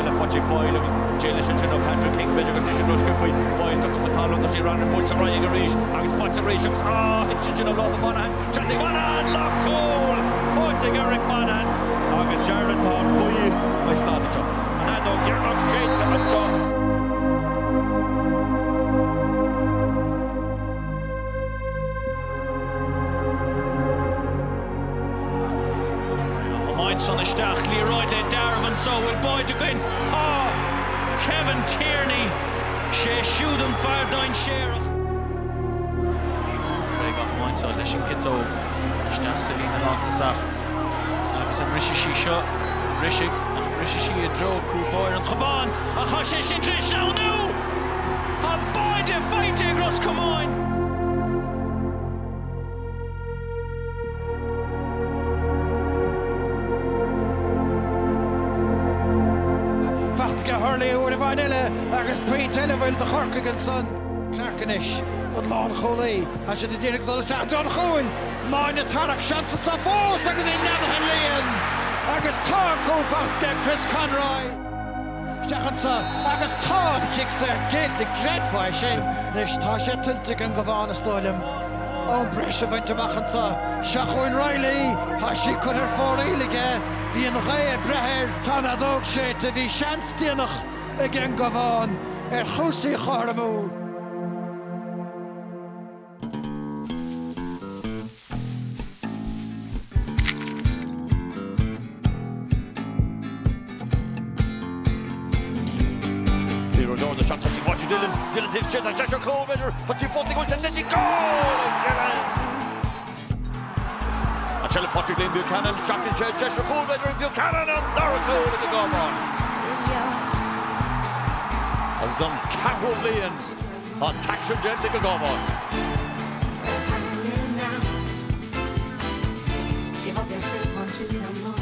sele fáte Boil agus déile sin sin Patrick King beidir agus sin poi Boil tu go tal a ran bu ra go rééis agus fáte rééis agus sin sin lá man Chatting man lacóil fáte go Rick man agus Jartá son isteach líráid le darman so bhfuil boid goin á Kevin Tierney. Sé siúd an feardain séach. Máintá leis an pitó isteach sa lína látasach agus an brise sí seo brisig ach brise sí a dro cúbáir an chabáin a cha sé sin trí seú a baide go hurlí úair a bhain eile agus pre telehfuil de chorcagan san Clarkanis an lá cholaí a sé ddíireach do don chuin máine tarach seansa tá fós agus é nehan líon agus tá cófacht ge Chris Conroy. Stechansa agus tá kick sé géit i gréadfáid sin leis tá sé tulte an go bhána stólim. ó breise bhaint amachchansa seachoin Riley hasí chuir fór éige hí an ré brethir tanna breher sé a bhí seanstíanach er i g an goháin ar chusaí chomú. Rodon, the shot touching Watch Dylan. Dylan takes chance on Cheshire Cole, but she puts the goal, and then she goal! Oh, Achille Patrick Lane Buchanan, shot in Cheshire Cole, and Buchanan, and Laura Cole with the goal run. Has done Carol Lane on Taxon Gentic and Gormon. Give up yourself.